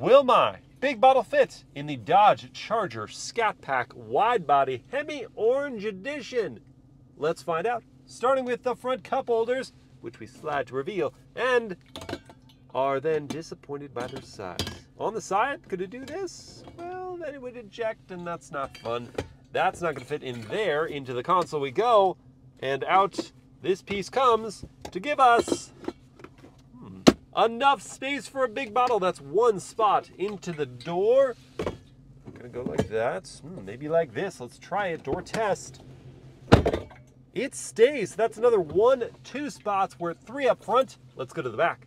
Will my big bottle fit in the Dodge Charger Scat Pack Wide Body Hemi Orange Edition? Let's find out. Starting with the front cup holders, which we slide to reveal, and are then disappointed by their size. On the side, could it do this? Well, then it would eject, and that's not fun. That's not going to fit in there. Into the console we go, and out this piece comes to give us enough space for a big bottle. That's one spot into the door. I'm gonna go like that. Hmm, maybe like this. Let's try it. Door test. It stays. That's another one, two spots. We're three up front. Let's go to the back.